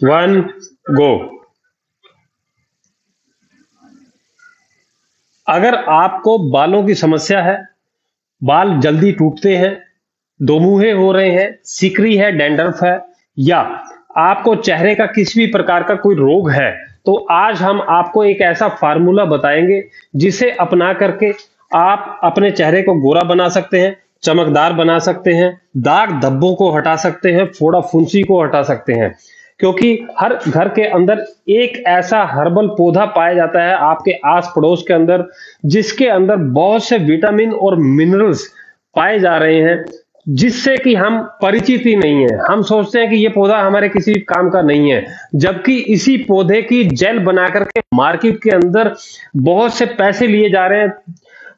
One go अगर आपको बालों की समस्या है, बाल जल्दी टूटते हैं दो मुहे हो रहे हैं, सिकरी है, डेंडर्फ है, या आपको चेहरे का किसी भी प्रकार का कोई रोग है तो आज हम आपको एक ऐसा फार्मूला बताएँगे जिसे अपना करके आप अपने चेहरे को गोरा बना सकते हैं। चमकदार बना सकते हैं, दाग धब्बों को हटा सकते हैं, फोड़ा फुंसी को हटा सकते हैं। क्योंकि हर घर के अंदर एक ऐसा हर्बल पौधा पाया जाता है आपके आस पड़ोस के अंदर, जिसके अंदर बहुत से विटामिन और मिनरल्स पाए जा रहे हैं, जिससे कि हम परिचित ही नहीं है। हम सोचते हैं कि ये पौधा हमारे किसी काम का नहीं है, जबकि इसी पौधे की जेल बना करके मार्केट के अंदर बहुत से पैसे लिए जा रहे हैं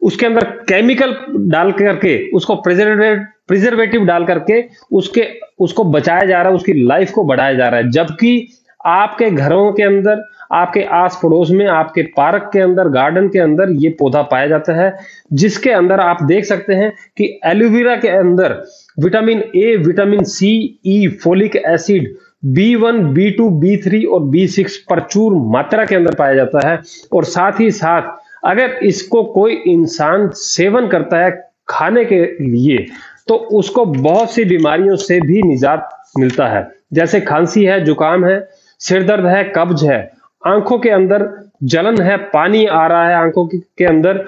उसके अंदर केमिकल डाल करके, उसको प्रिजर्वेटिव प्रिजर्वेटिव डाल करके उसके, उसको बचाया जा रहा है, उसकी लाइफ को बढ़ाया जा रहा है। जबकि आपके घरों के अंदर, आपके आस पड़ोस में, आपके पार्क के अंदर गार्डन के अंदर ये पौधा पाया जाता है, जिसके अंदर आप देख सकते हैं कि एलोवेरा के अंदर vitamin A vitamin C E folic acid B one B two B three और बी सिक्स प्रचुर मात्रा के अंदर पाया जाता है। और साथ ही साथ अगर इसको कोई इंसान सेवन करता है खाने के लिए तो उसको बहुत सी बीमारियों से भी निजात मिलता है। जैसे खांसी है, जुकाम है, सिर दर्द है, कब्ज है। आँखों के अंदर जलन है, पानी आ रहा है आँखों के अंदर।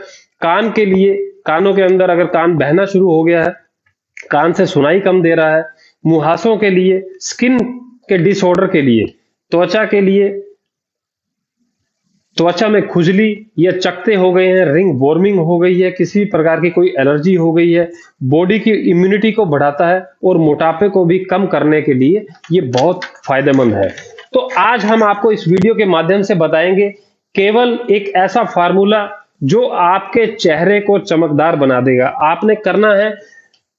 कान के लिए, कानों के अंदर अगर कान बहना शुरू हो गया है, कान से सुनाई कम दे रहा है। मुहासों के लिए, स्किन के डिसऑर्डर के लिए, त्वचा के लिए त्वचा में खुजली, या चकते हो गए हैं, रिंग वॉर्मिंग हो गई है, किसी प्रकार की कोई एलर्जी हो गई है, बॉडी की इम्यूनिटी को बढ़ाता है और मोटापे को भी कम करने के लिए ये बहुत फ़ायदेमंद है। तो आज हम आपको इस वीडियो के माध्यम से बताएँगे, केवल एक ऐसा फार्मूला जो आपके चेहरे को चमकदार बना देगा। आपने करना है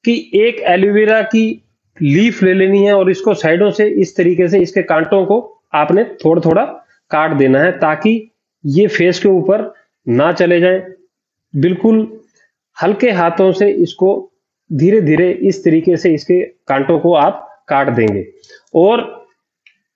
कि एक एलोवेरा की लीफ ले लेनी है और इसको साइडों से इस तरीके से इसके कांटों को आपने थोड़ा थोड़ा काट देना है ताकि ये फेस के ऊपर ना चले जाए। बिल्कुल हल्के हाथों से इसको धीरे धीरे इस तरीके से इसके कांटों को आप काट देंगे। और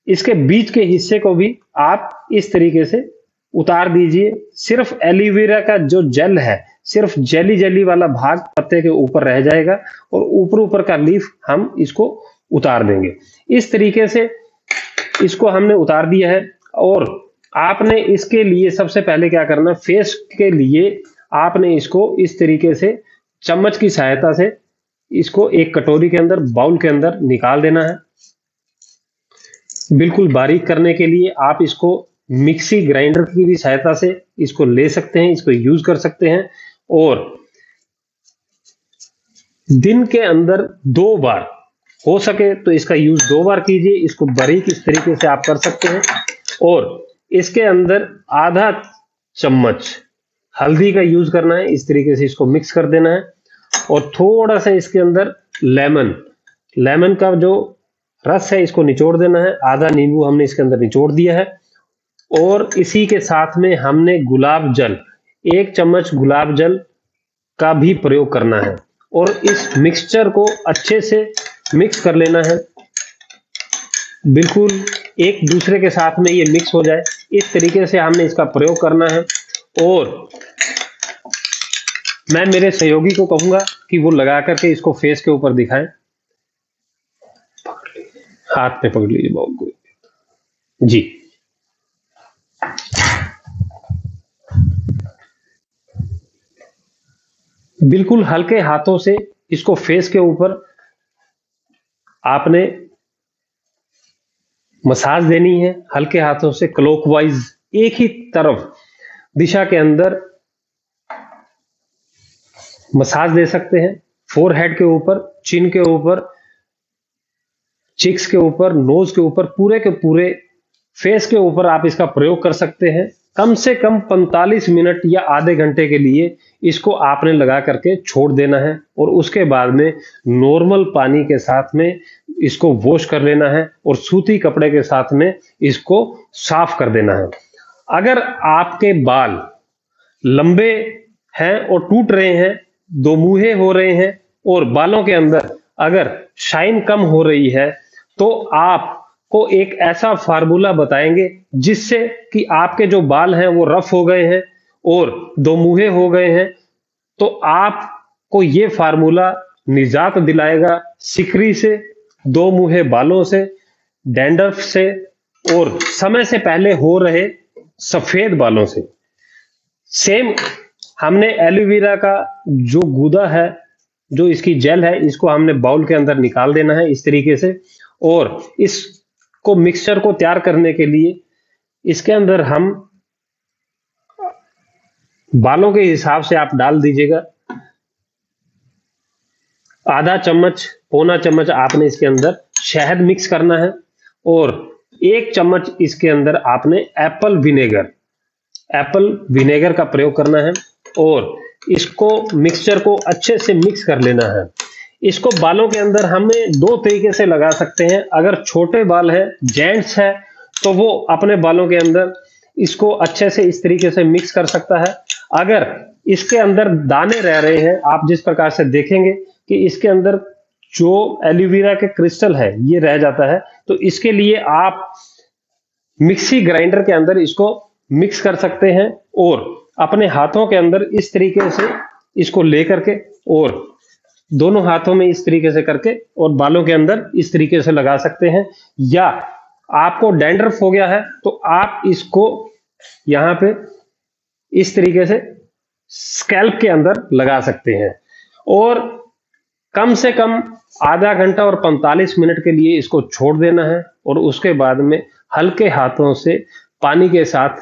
इसके बीच के हिस्से को भी आप इस तरीके से उतार दीजिए। सिर्फ़ एलोवेरा का जो जेल है, सिर्फ़ जेली जेली वाला भाग पत्ते के ऊपर रह जाएगा और ऊपर ऊपर का लीफ हम इसको उतार देंगे। इस तरीके से इसको हमने उतार दिया है और आपने इसके लिए सबसे पहले क्या करना फेस के लिए आपने इसको इस तरीके से, चम्मच की सहायता से इसको एक कटोरी के अंदर, बाउल के अंदर निकाल देना है। बिल्कुल बारीक करने के लिए आप इसको मिक्सी ग्राइंडर की भी सहायता से इसको ले सकते हैं, इसको यूज़ कर सकते हैं और दिन के अंदर दो बार हो सके तो इसका यूज़ दो बार कीजिए, इसको बारीक इस तरीके से आप कर सकते हैं और इसके अंदर आधा चम्मच हल्दी का यूज़ करना है। इस तरीके से इसको मिक्स कर देना है और थोड़ा सा इसके अंदर लेमन लेमन का जो रस है इसको निचोड़ देना है। आधा नींबू हमने इसके अंदर निचोड़ दिया है और इसी के साथ में हमने गुलाब जल, एक चम्मच गुलाब जल का भी प्रयोग करना है और इस मिक्सचर को अच्छे से मिक्स कर लेना है। बिल्कुल एक दूसरे के साथ में ये मिक्स हो जाए। इस तरीके से हमने इसका प्रयोग करना है। और मैं मेरे सहयोगी को कहूँगा कि वो लगा करके इसको फेस के ऊपर दिखाएँ। हाथ में पकड़ लीजिए बहुत कोई जी। बिल्कुल हल्के हाथों से इसको फेस के ऊपर आपने मसाज देनी है, हल्के हाथों से क्लॉकवाइज एक ही तरफ़ दिशा के अंदर मसाज दे सकते हैं। फोर हेड के ऊपर चिन के ऊपर चिक्स के ऊपर नोज़ के ऊपर, पूरे के पूरे फेस के ऊपर आप इसका प्रयोग कर सकते हैं। कम से कम 45 मिनट या आधे घंटे के लिए इसको आपने लगा करके छोड़ देना है और उसके बाद में नॉर्मल पानी के साथ में इसको वॉश कर लेना है और सूती कपड़े के साथ में इसको साफ़ कर देना है। अगर आपके बाल लंबे हैं और टूट रहे हैं, दो मुहे हो रहे हैं और बालों के अंदर अगर शाइन कम हो रही है तो आप को एक ऐसा फार्मूला बताएँगे जिससे कि आपके जो बाल हैं वो रफ हो गए हैं और दो मुहे हो गए हैं। तो आपको ये फार्मूला निजात दिलाएगा सिकरी से दो मुहे बालों से, डैंडर्फ से और समय से पहले हो रहे सफ़ेद बालों से। सेम हमने एलोवेरा का जो गुदा है, जो इसकी जेल है, इसको हमने बाउल के अंदर निकाल देना है इस तरीके से। और इसको मिक्सचर को तैयार करने के लिए इसके अंदर हम बालों के हिसाब से आप डाल दीजिएगा। आधा चम्मच पौना चम्मच आपने इसके अंदर शहद मिक्स करना है और एक चम्मच इसके अंदर आपने एप्पल विनेगर एप्पल विनेगर का प्रयोग करना है और इसको मिक्सचर को अच्छे से मिक्स कर लेना है। इसको बालों के अंदर हमें दो तरीके से लगा सकते हैं। अगर छोटे बाल है, जेंट्स है तो वो अपने बालों के अंदर इसको अच्छे से इस तरीके से मिक्स कर सकता है। अगर इसके अंदर दाने रह रहे हैं, आप जिस प्रकार से देखेंगे कि इसके अंदर जो एलोवेरा के क्रिस्टल है, ये रह जाता है। तो इसके लिए आप मिक्सी ग्राइंडर के अंदर इसको मिक्स कर सकते हैं और अपने हाथों के अंदर इस तरीके से इसको लेकर के और दोनों हाथों में इस तरीके से करके और बालों के अंदर इस तरीके से लगा सकते हैं। या आपको डेंड्रफ हो गया है तो आप इसको यहाँ पे इस तरीके से स्कैल्प के अंदर लगा सकते हैं। और कम से कम आधा घंटा और 45 मिनट के लिए इसको छोड़ देना है और उसके बाद में हल्के हाथों से पानी के साथ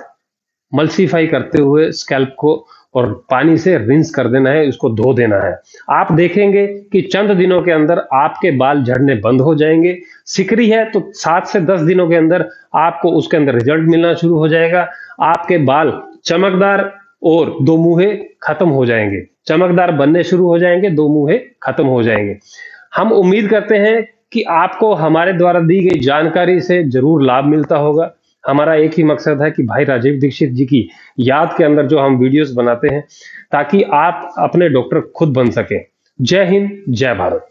मल्सीफाई करते हुए स्कैल्प को और पानी से रिंस कर देना है, इसको धो देना है। आप देखेंगे कि चंद दिनों के अंदर आपके बाल झड़ने बंद हो जाएँगे। सिकरी है तो सात से दस दिनों के अंदर आपको उसके अंदर रिज़ल्ट मिलना शुरू हो जाएगा। आपके बाल चमकदार और दो मुहे खत्म हो जाएँगे। चमकदार बनने शुरू हो जाएँगे, दो मुहे खत्म हो जाएँगे। हम उम्मीद करते हैं कि आपको हमारे द्वारा दी गई जानकारी से ज़रूर लाभ मिलता होगा। हमारा एक ही मकसद है कि भाई राजीव दीक्षित जी की याद के अंदर जो हम वीडियोस बनाते हैं, ताकि आप अपने डॉक्टर खुद बन सकें। जय हिंद, जय भारत।